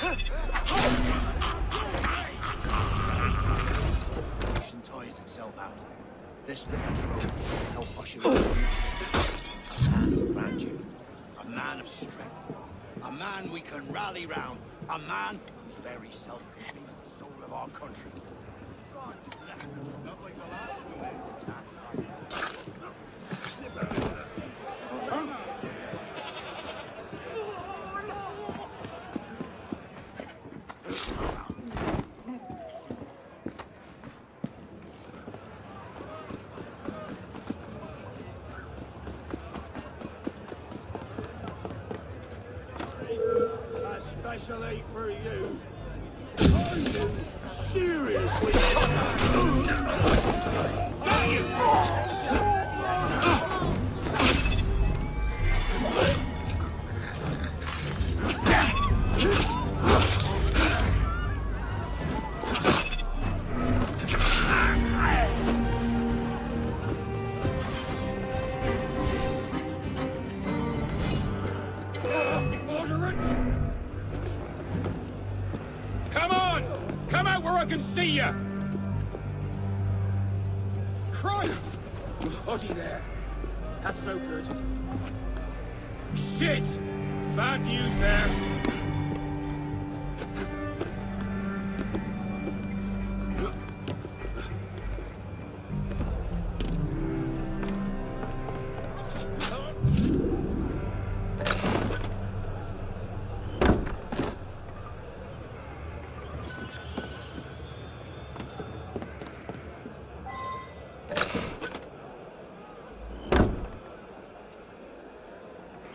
Ocean toys itself out. This little troll will help usher in a man of grandeur, a man of strength, a man we can rally round, a man who's very self-giving, soul of our country. Especially for you. Are you seriously? Come on! Come out where I can see you! Christ! Body there. That's no good. Shit! Bad news there.